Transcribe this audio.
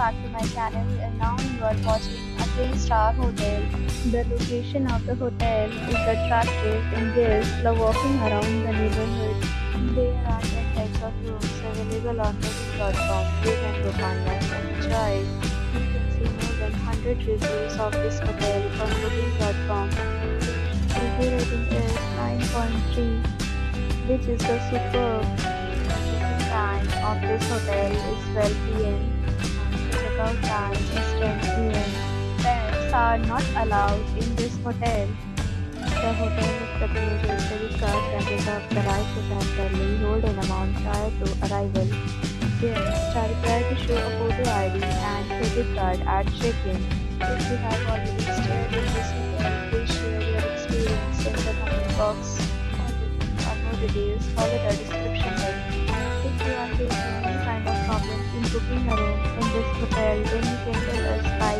back to my channel and now you are watching a 3-star hotel. The location of the hotel is attractive and guests love walking around the neighborhood. There are 10 types of rooms available on booking.com. You can book online and try. You can see more than 100 reviews of this hotel on booking.com. Review rating is 9.3 which is the superb. Time of this hotel is 12 pm. Pets are not allowed in this hotel. The hotel accepts major credit cards and reserves the right to temporarily hold an amount prior to arrival. Guests are required to show a photo ID and credit card at check-in. If you have already stayed in this hotel, please share your experience in the comment box For more details, follow the description link. If you are facing any kind of problem in booking a room in this hotel, then you can tell us by